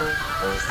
Música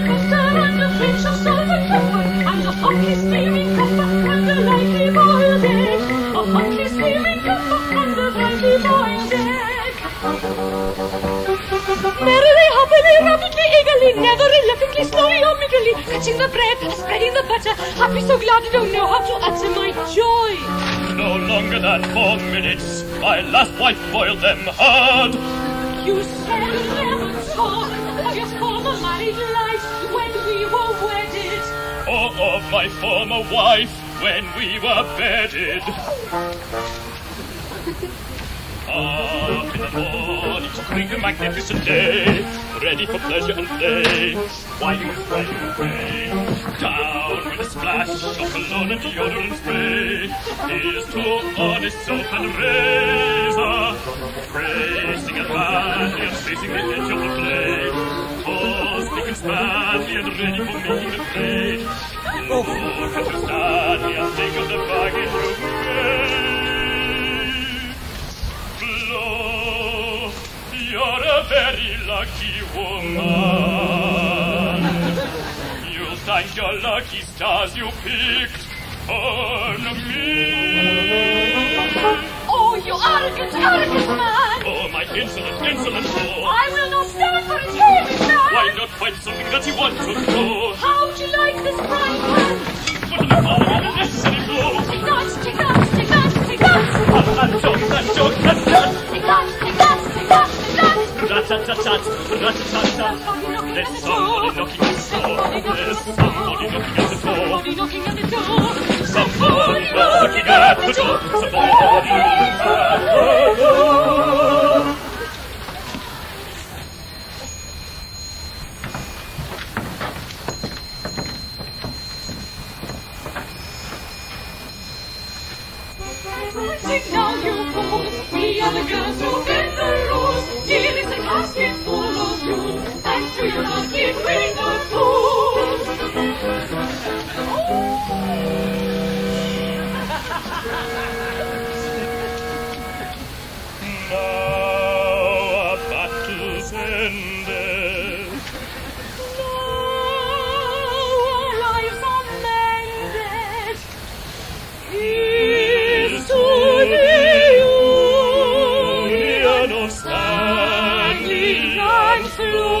Merrily, happily, rapidly, eagerly, never reluctantly, slowly or meagerly, catching the bread, spreading the butter, happy, so glad I don't know how to utter my joy. No longer than four minutes, my last wife boiled them hard. You said never talk of your former married life when we were wedded. Or of my former wife when we were bedded. Up in the morning to bring a magnificent day, ready for pleasure and play, winding swaying away. Down with a splash of cologne and deodorant spray. Here's to honest soap and razor, bracing and madly and spacing the edge of the blade. All spick and spanly and ready for meeting oh. the trade. Look at her Stanley and think of the baggage away. Lucky woman. You'll thank your lucky stars you picked on me. Oh, you arrogant, arrogant man! Oh, my insolent, insolent foe. I will not stand for a tame man! Why not fight something that you want to know? Somebody knocking at the door. Somebody knocking at the door. Somebody knocking at the door. Somebody at the door. Sing now, you fools! We are the girls who bend the rules. Is a casket full of jewels. Thanks to your basket, we're Now a battle's ended. Our lives are mended. To the Union of and.